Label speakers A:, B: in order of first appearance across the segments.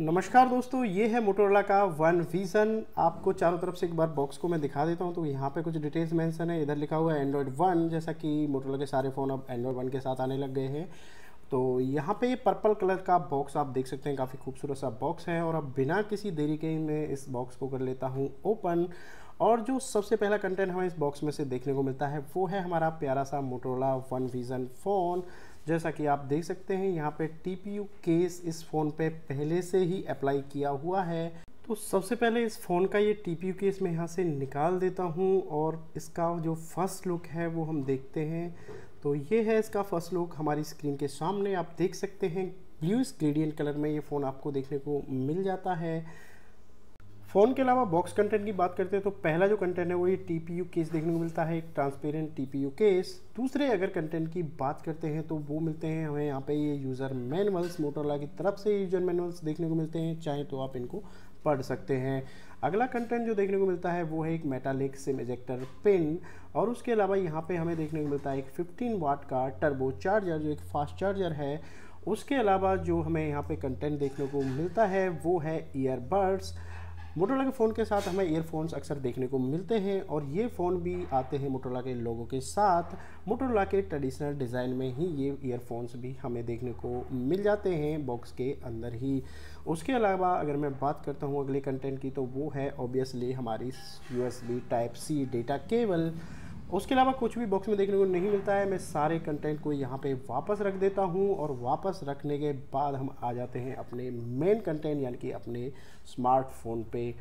A: नमस्कार दोस्तों, ये है मोटोरोला का वन विज़न आपको चारों तरफ़ से एक बार बॉक्स को मैं दिखा देता हूँ तो यहाँ पे कुछ डिटेल्स मेंशन है। इधर लिखा हुआ है एंड्रॉयड वन जैसा कि मोटोरोला के सारे फ़ोन अब एंड्रॉयड वन के साथ आने लग गए हैं। तो यहाँ पे ये पर्पल कलर का बॉक्स आप देख सकते हैं, काफ़ी खूबसूरत सा बॉक्स है और अब बिना किसी देरी के मैं इस बॉक्स को कर लेता हूँ ओपन और जो सबसे पहला कंटेंट हमें इस बॉक्स में से देखने को मिलता है, वो है हमारा प्यारा सा मोटोला वन विज़न फ़ोन जैसा कि आप देख सकते हैं, यहाँ पे टी केस इस फ़ोन पे पहले से ही अप्लाई किया हुआ है। तो सबसे पहले इस फ़ोन का ये टी पी केस मैं यहाँ से निकाल देता हूँ और इसका जो फ़र्स्ट लुक है, वो हम देखते हैं। तो ये है इसका फ़र्स्ट लुक हमारी स्क्रीन के सामने। आप देख सकते हैं ब्लू ग्रेडियंट कलर में ये फ़ोन आपको देखने को मिल जाता है। फ़ोन के अलावा बॉक्स कंटेंट की बात करते हैं तो पहला जो कंटेंट है वो ये टी केस देखने को मिलता है, एक ट्रांसपेरेंट टी केस। दूसरे अगर कंटेंट की बात करते हैं तो वो मिलते हैं हमें यहाँ पे ये यूज़र मैनुअल्स मोटरला की तरफ़ से यूज़र मैनुअल्स देखने को मिलते हैं, चाहे तो आप इनको पढ़ सकते हैं। अगला कंटेंट जो देखने को मिलता है वो है एक मेटालिक सिम एजेक्टर पिन और उसके अलावा यहाँ पे हमें देखने को मिलता है एक 15 वाट का टर्बो चार्जर जो एक फास्ट चार्जर है। उसके अलावा जो हमें यहाँ पे कंटेंट देखने को मिलता है वो है ईयरबड्स मोटोरोला के फ़ोन के साथ हमें ईयरफोन्स अक्सर देखने को मिलते हैं और ये फ़ोन भी आते हैं मोटोला के लोगों के साथ। मोटोला के ट्रेडिशनल डिज़ाइन में ही ये ईयरफोन्स भी हमें देखने को मिल जाते हैं बॉक्स के अंदर ही। उसके अलावा अगर मैं बात करता हूँ अगले कंटेंट की तो वो है ऑब्वियसली हमारी USB type C data cable उसके अलावा कुछ भी बॉक्स में देखने को नहीं मिलता है। मैं सारे कंटेंट को यहाँ पे वापस रख देता हूँ और वापस रखने के बाद हम आ जाते हैं अपने मेन कंटेंट यानी कि अपने स्मार्टफ़ोन पे।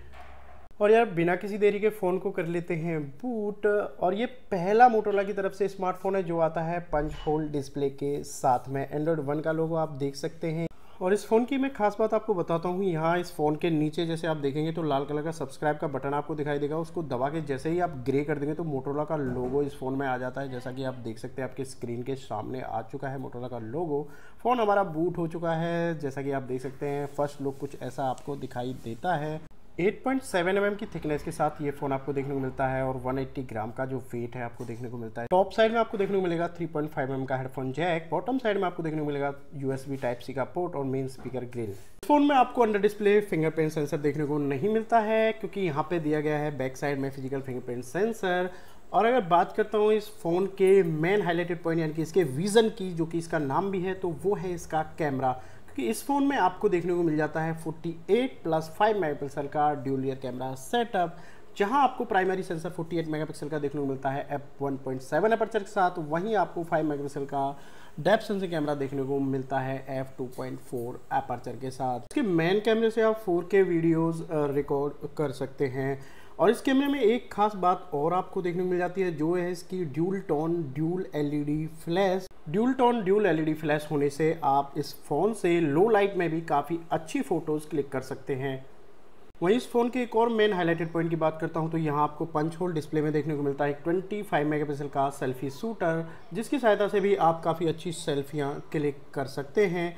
A: और यार, बिना किसी देरी के फ़ोन को कर लेते हैं बूट और ये पहला मोटोला की तरफ़ से स्मार्टफ़ोन है जो आता है पंच होल डिस्प्ले के साथ में। एंड्रॉयड वन का लोगो आप देख सकते हैं। और इस फ़ोन की मैं खास बात आपको बताता हूँ यहाँ इस फ़ोन के नीचे जैसे आप देखेंगे तो लाल कलर का सब्सक्राइब का बटन आपको दिखाई देगा। उसको दबा के जैसे ही आप ग्रे कर देंगे तो मोटोला का लोगो इस फ़ोन में आ जाता है। जैसा कि आप देख सकते हैं, आपके स्क्रीन के सामने आ चुका है मोटोला का लोगो फ़ोन हमारा बूट हो चुका है। जैसा कि आप देख सकते हैं फ़र्स्ट लुक कुछ ऐसा आपको दिखाई देता है। 8.7 mm की थिकनेस के साथ ये फ़ोन आपको देखने को मिलता है और 180 ग्राम का जो वेट है आपको देखने को मिलता है। टॉप साइड में आपको देखने को मिलेगा 3.5 पॉइंट mm का हेडफोन जैक, बॉटम साइड में आपको देखने को मिलेगा यूएसबी टाइप सी का पोर्ट और मेन स्पीकर ग्रिल। फ़ोन में आपको अंडर डिस्प्ले फिंगरप्रिंट सेंसर देखने को नहीं मिलता है क्योंकि यहाँ पे दिया गया है बैक साइड में फ़िज़िकल फिंगरप्रिंट सेंसर। और अगर बात करता हूँ इस फ़ोन के मेन हाईलाइटेड पॉइंट यानी कि इसके विज़न की, जो कि इसका नाम भी है तो वो है इसका कैमरा। इस फ़ोन में आपको देखने को मिल जाता है 48 प्लस 5 मेगापिक्सल का ड्यूल ईयर कैमरा सेटअप, जहाँ आपको प्राइमरी सेंसर 48 मेगापिक्सल का देखने को मिलता है एफ़ 1.7 अपर्चर के साथ, वहीं आपको 5 मेगापिक्सल का डेप सेंसर कैमरा देखने को मिलता है एफ़ 2.4 अपर्चर के साथ। इसके मेन कैमरे से आप 4K वीडियोस रिकॉर्ड कर सकते हैं। और इस कैमरे में एक खास बात और आपको देखने को मिल जाती है, जो है इसकी dual tone dual LED flash dual tone dual LED flash होने से आप इस फ़ोन से लो लाइट में भी काफ़ी अच्छी फ़ोटोज़ क्लिक कर सकते हैं। वहीं इस फ़ोन के एक और मेन हाईलाइटेड पॉइंट की बात करता हूँ तो यहाँ आपको पंच होल डिस्प्ले में देखने को मिलता है। 25 मेगापिक्सल का सेल्फी शूटर जिसकी सहायता से भी आप काफ़ी अच्छी सेल्फियाँ क्लिक कर सकते हैं।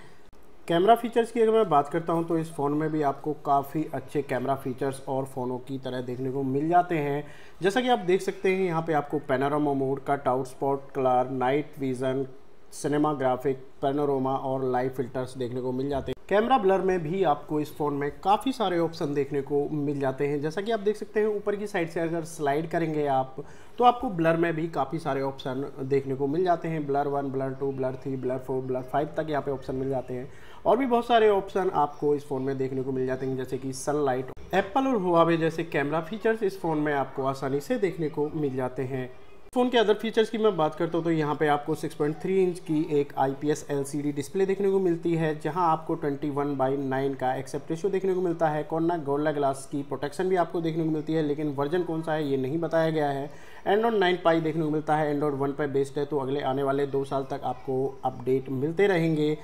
A: कैमरा फीचर्स की अगर मैं बात करता हूँ तो इस फ़ोन में भी आपको काफ़ी अच्छे कैमरा फीचर्स और फ़ोनों की तरह देखने को मिल जाते हैं। जैसा कि आप देख सकते हैं, यहाँ पे आपको panorama mode cut out spot colour night vision cinema graphic panorama और लाइव फिल्टर्स देखने को मिल जाते हैं। कैमरा ब्लर में भी आपको इस फ़ोन में काफ़ी सारे ऑप्शन देखने को मिल जाते हैं। जैसा कि आप देख सकते हैं, ऊपर की साइड से अगर स्लाइड करेंगे आप तो आपको ब्लर में भी काफ़ी सारे ऑप्शन देखने को मिल जाते हैं। Blur one, blur two, blur three, blur four, blur five तक यहाँ पे ऑप्शन मिल जाते हैं। और भी बहुत सारे ऑप्शन आपको इस फ़ोन में देखने को मिल जाते हैं, जैसे कि सनलाइट एप्पल और हुआवे जैसे कैमरा फीचर्स इस फ़ोन में आपको आसानी से देखने को मिल जाते हैं। फ़ोन के अदर फीचर्स की मैं बात करता हूँ तो यहाँ पे आपको 6.3 इंच की एक IPS LCD डिस्प्ले देखने को मिलती है, जहाँ आपको 21 वन बाई नाइन का एक्सेप्ट रेशियो देखने को मिलता है कॉर्ना गोल्ला ग्लास की प्रोटेक्शन भी आपको देखने को मिलती है, लेकिन वर्जन कौन सा है, ये नहीं बताया गया है। एंड्रॉइड नाइन पाई देखने को मिलता है एंड्रॉइड वन पर बेस्ड है तो अगले आने वाले दो साल तक आपको अपडेट मिलते रहेंगे।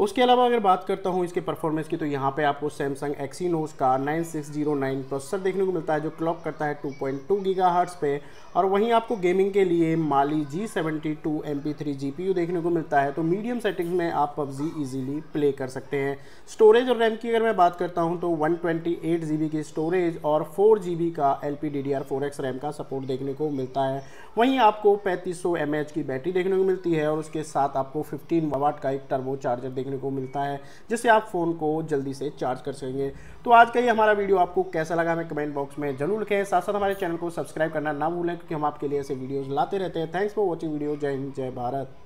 A: उसके अलावा अगर बात करता हूँ इसके परफॉर्मेंस की तो यहाँ पे आपको सैमसंग एक्सीनोस का 9609 प्रोसेसर देखने को मिलता है, जो क्लॉक करता है 2.2 गीगाहर्ट्ज़ पे। और वहीं आपको गेमिंग के लिए Mali G seventy two M देखने को मिलता है तो मीडियम सेटिंग्स में आप पबजी ईजिली प्ले कर सकते हैं। स्टोरेज और रैम की अगर मैं बात करता हूँ तो वन ट्वेंटी की स्टोरेज और फोर का एल पी रैम का सपोर्ट देखने को मिलता है। वहीं आपको पैंतीस सौ की बैटरी देखने को मिलती है, और उसके साथ आपको फिफ्टीन वाट का एक टर्बो चार्जर देखने देखने को मिलता है, जिससे आप फ़ोन को जल्दी से चार्ज कर सकेंगे। तो आज का ये हमारा वीडियो आपको कैसा लगा हमें कमेंट बॉक्स में ज़रूर लिखें। साथ साथ हमारे चैनल को सब्सक्राइब करना ना भूलें, क्योंकि हम आपके लिए ऐसे वीडियोज़ लाते रहते हैं। थैंक्स फॉर वॉचिंग वीडियो जय हिंद, जय भारत।